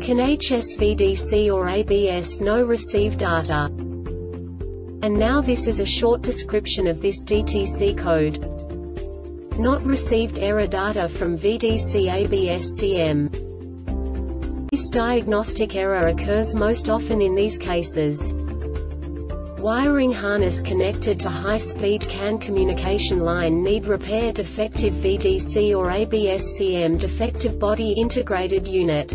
CAN-HS VDC or ABS no receive data? And now this is a short description of this DTC code. Not received error data from VDC ABS CM. This diagnostic error occurs most often in these cases. Wiring harness connected to high-speed CAN communication line need repair defective VDC or ABS CM defective body integrated unit.